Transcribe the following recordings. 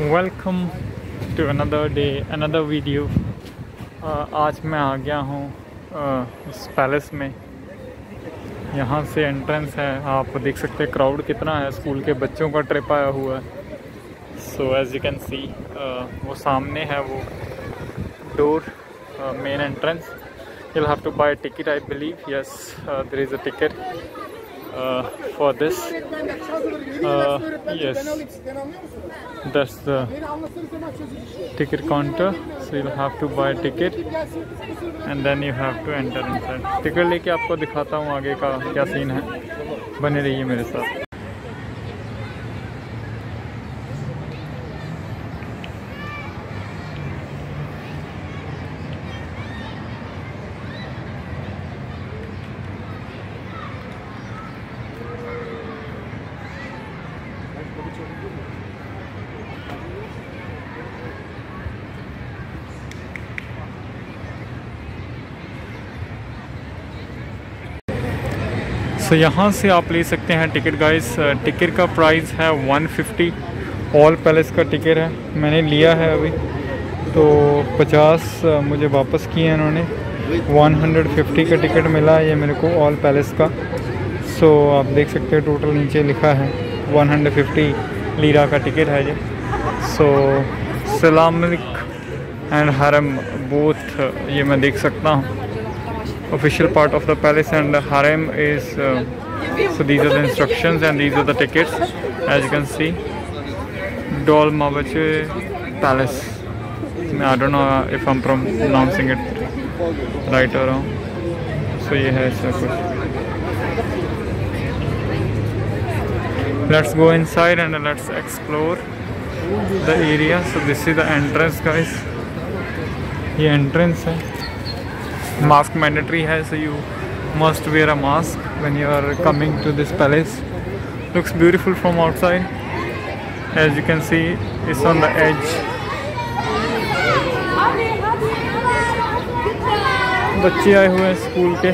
Welcome to another day another video आज मैं आ गया हूँ uh, इस पैलेस में। यहाँ से एंट्रेंस है। आप देख सकते हैं क्राउड कितना है। स्कूल के बच्चों का ट्रिप आया हुआ है। So as you can see वो सामने है वो door main entrance to buy a ticket I believe. Yes uh, there is a ticket. Uh, for this uh, yes that's the ticket counter so you'll have to buy a ticket and then you have to enter inside ticket लेके आपको दिखाता हूँ आगे का क्या scene है बने रहिए मेरे साथ सो so, यहाँ से आप ले सकते हैं टिकट गाइस टिकट का प्राइस है 150 ऑल पैलेस का टिकट है. मैंने लिया है अभी. तो 50 मुझे वापस किए हैं इन्होंने. 150 का टिकट मिला ये मेरे को ऑल पैलेस का. सो so, आप देख सकते हैं टोटल नीचे लिखा है. 150 लीरा का टिकट है ये. सो सलामिक एंड हरम बोथ ये मैं देख सकता हूँ. official part of the palace and the harem is uh, so these are the instructions and these are the tickets as you can see Dol Mabache Palace I don't know if I'm pronouncing it right or wrong so ये है ऐसा कुछ let's go inside and let's explore the area so this is the entrance guys ये entrance है mask mandatory hai so you must wear a mask when you are coming to this palace looks beautiful from outside as you can see it's on the edge बच्चे आए हुए हैं school के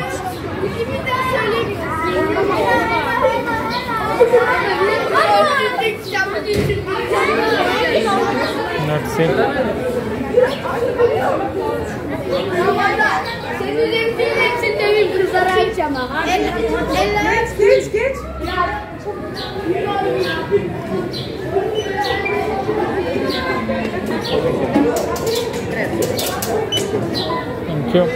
Let's see. Geç, geç. Thank you.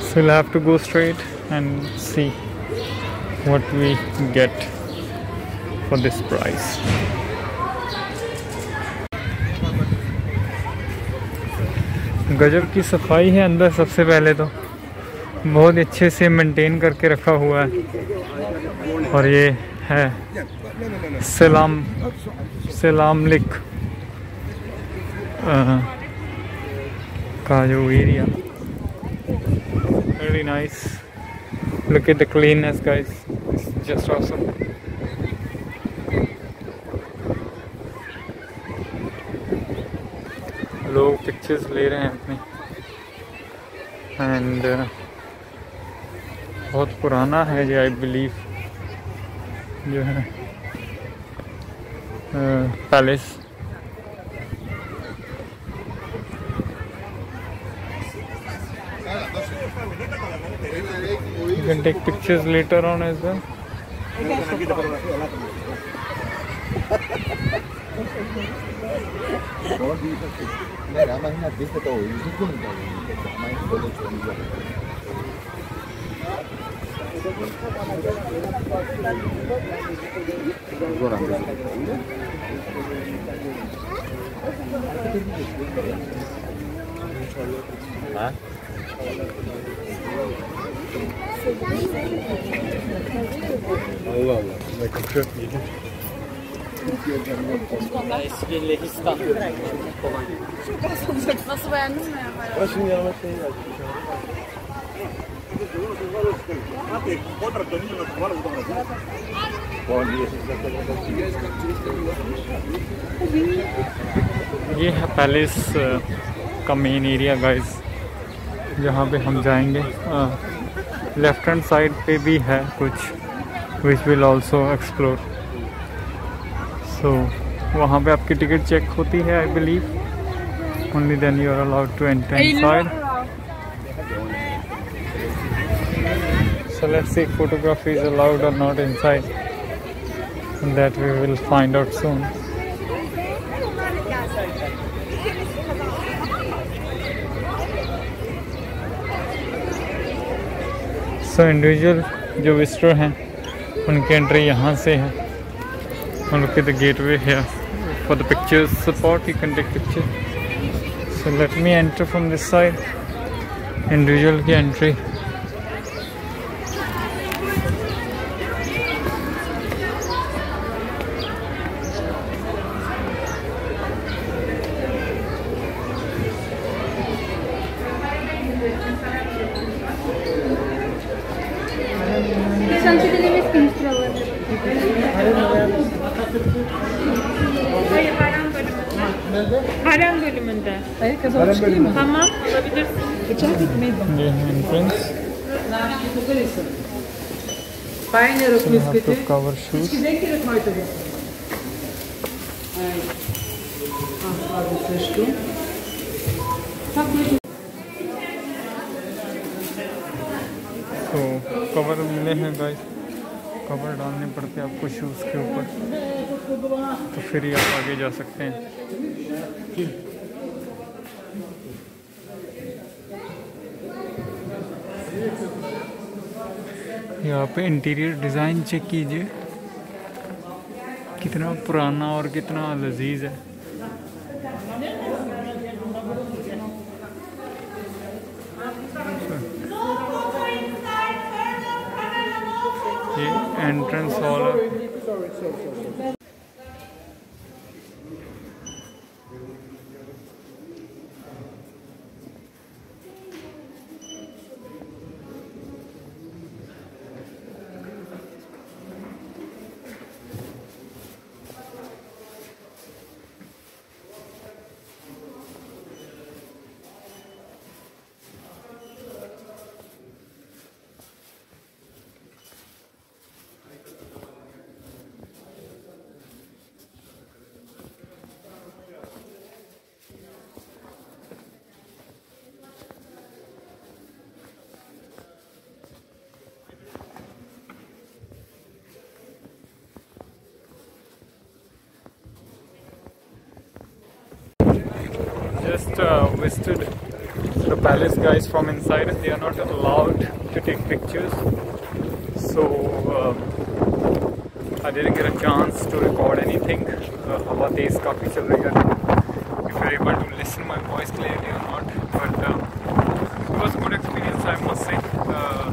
So we'll have to go straight and see what we get for this price. गजब की सफ़ाई है अंदर सबसे पहले तो। बहुत अच्छे से मेंटेन करके रखा हुआ है। और ये है सलाम सलाम लिख का जो area very nice look at the cleanness guys just awesome. लोग पिक्चर्स ले रहे हैं अपने एंड uh, बहुत पुराना है ये आई बिलीव जो है palace You can take pictures later on as well. नाही रामायणात दिसत हो चुकून रामायण बोलत हा Allah Allah. Bakın çok iyi. ये है पैलेस का मेन एरिया गाइस जहाँ पे हम जाएँगे। लेफ़्ट हैंड साइड पे भी है कुछ which will also explore so वहाँ पे आपकी टिकट चेक होती है I believe only then you are allowed to enter inside let's see if photography is allowed or not inside. That we will find out soon. सो individual जो visitor हैं, उनकी entry यहाँ से है look at the gateway here for the pictures. Support you can take picture. So let me enter from this side. Individual entry nerede? Harem bölümünde. Hayır kazanmış değil mi? Tamam alabilirsin. Geçen gitmeyi bak. Yeah, and friends. Fine aeroclip bitte. Cover shoes. Ich gedenke das heute. तो cover मिले हैं guys cover डालने पड़ते हैं आपको shoes के ऊपर तो फिर ही आप आगे जा सकते हैं यहाँ पे इंटीरियर डिज़ाइन चेक कीजिए। कितना पुराना और कितना लजीज है। ये एंट्रेंस हॉल है। Just uh, visited the palace guys from inside and they are not allowed to take pictures so uh, I didn't get a chance to record anything uh, हवा तेज काफ़ी चल रही है if you're able to listen my voice clearly or not but uh, it was a good experience I must say uh,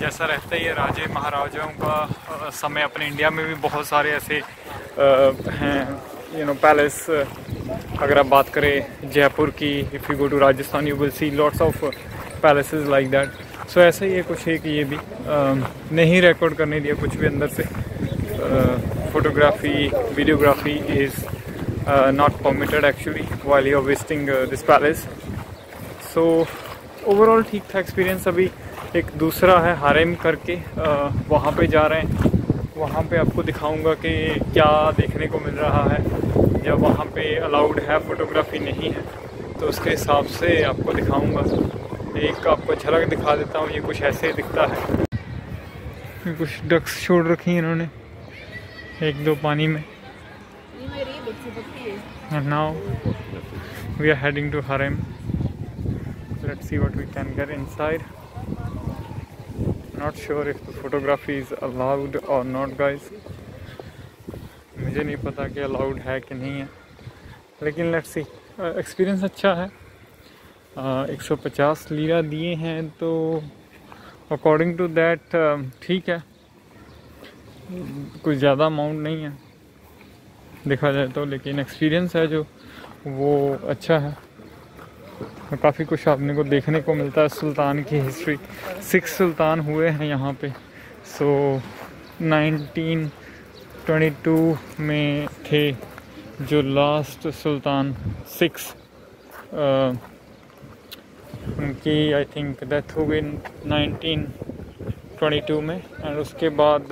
जैसा रहता ही है राजे महाराजाओं का समय अपने इंडिया में भी बहुत सारे ऐसे अ, हैं यू नो पैलेस अगर आप बात करें जयपुर की if you go to Rajasthan you will see lots of palaces like that so ऐसा ही है कुछ है कि ये भी अ, नहीं रिकॉर्ड करने दिया कुछ भी अंदर से। Photography videography is not permitted actually while you are visiting this palace so overall ठीक था एक्सपीरियंस अभी। एक दूसरा है हारेम करके वहाँ पे जा रहे हैं। वहाँ पे आपको दिखाऊँगा कि क्या देखने को मिल रहा है। या वहाँ पे अलाउड है फ़ोटोग्राफी नहीं है तो उसके हिसाब से आपको दिखाऊँगा। एक आपको झलक दिखा देता हूँ, ये कुछ ऐसे ही दिखता है। कुछ डक्स छोड़ रखी हैं इन्होंने, एक दो पानी में। Now we are heading to harem let see what we can get inside not sure if the photography is allowed और नॉट गाइज़ मुझे नहीं पता कि अलाउड है कि नहीं है। लेकिन लेट्स सी एक्सपीरियंस अच्छा है। एक सौ पचास लीरा दिए हैं तो अकॉर्डिंग टू दैट ठीक है। कुछ ज़्यादा अमाउंट नहीं है, देखा जाए तो। लेकिन एक्सपीरियंस है जो, वो अच्छा है। काफ़ी कुछ आपने को देखने को मिलता है सुल्तान की हिस्ट्री सिक्स सुल्तान हुए हैं यहाँ पे। सो नाइनटीन ट्वेंटी टू में थे, जो लास्ट सुल्तान सिक्स उनकी आई थिंक डेथ हो गई 1922 में। एंड उसके बाद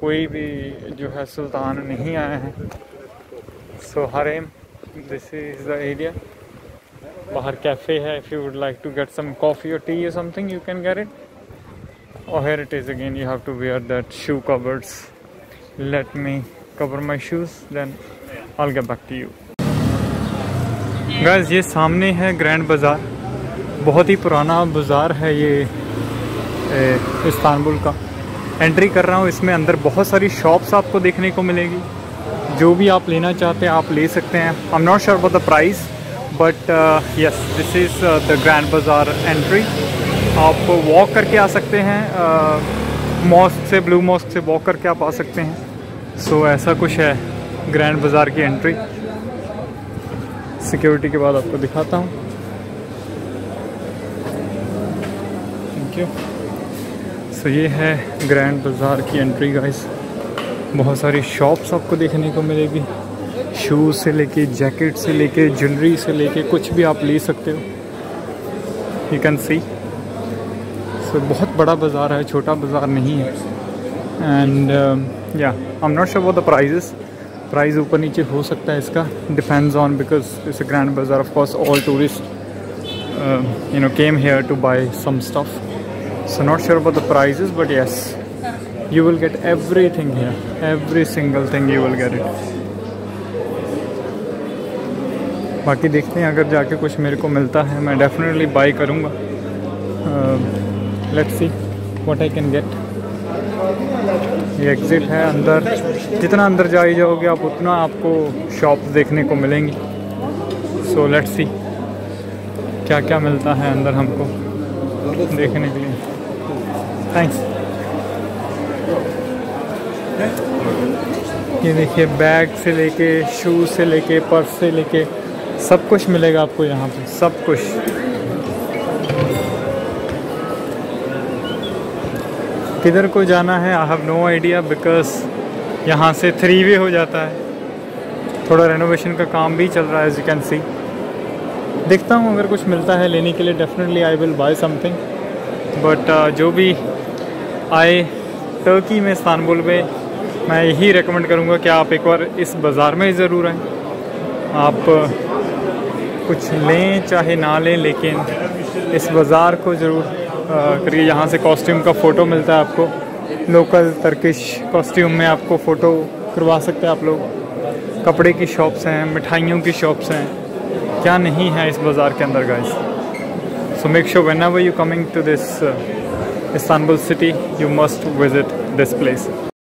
कोई भी जो है सुल्तान नहीं आए हैं। So harem this is the area बाहर कैफ़े है if you would like to get some coffee और tea or something, you can get it. Oh here it is again, you have to wear that shoe cupboards let me cover my shoes then I'll get back to you. Guys ये सामने है grand बाज़ार बहुत ही पुराना बाज़ार है ये ए, Istanbul का. एंट्री कर रहा हूँ इसमें अंदर बहुत सारी शॉप्स आपको देखने को मिलेगी. जो भी आप लेना चाहते हैं आप ले सकते हैं. I am not sure about the price but yes this is the Grand Bazaar entry आप वॉक करके आ सकते हैं मॉस्क uh, से ब्लू मॉस्क से वॉक करके आप आ सकते हैं. सो ऐसा कुछ है ग्रैंड बाज़ार की एंट्री सिक्योरिटी के बाद आपको दिखाता हूँ. थैंक यू सो ये है ग्रैंड बाज़ार की एंट्री गाइस बहुत सारी शॉप्स आपको देखने को मिलेगी. शूज़ से लेके जैकेट से लेके ज्वेलरी से लेके कुछ भी आप ले सकते हो. यू कैन सी सो बहुत बड़ा बाज़ार है, छोटा बाज़ार नहीं है. एंड या I am not sure about the prices price ऊपर नीचे हो सकता है इसका. Depends on because it's a Grand Bazaar of course all tourist you know came here to buy some stuff so, not sure about the prices, but yes. You will get everything here. Every single thing you will get it. बाकी देखते हैं, अगर जाके कुछ मेरे को मिलता है, मैं डेफिनेटली बाई करूँगा. Let's see what I can get ये एग्ज़िट है अंदर। जितना अंदर जाए जाओगे आप उतना आपको शॉप्स देखने को मिलेंगी। सो लेट्स सी क्या क्या मिलता है अंदर हमको देखने के लिए। थैंक्स ये देखिए बैग से लेके शूज़ से लेके पर्स से लेके सब कुछ मिलेगा आपको यहाँ पे, सब कुछ। किधर को जाना है? I have no idea because यहाँ से थ्री वे हो जाता है। थोड़ा रेनोवेशन का काम भी चल रहा है एज यू कैन सी देखता हूँ, अगर कुछ मिलता है लेने के लिए definitely I will buy something but जो भी आए टर्की में इस्तानबुल में, मैं यही रेकमेंड करूँगा कि आप एक बार इस बाज़ार में ज़रूर आएँ। आप कुछ लें, चाहे ना लें, लेकिन इस बाज़ार को ज़रूर करिए यहाँ से कॉस्ट्यूम का फ़ोटो मिलता है आपको। लोकल तर्किश कॉस्ट्यूम में आपको फ़ोटो करवा सकते हैं आप लोग। कपड़े की शॉप्स हैं, मिठाइयों की शॉप्स हैं। क्या नहीं है इस बाज़ार के अंदर guys so make sure whenever you coming to this Istanbul city you must visit this place.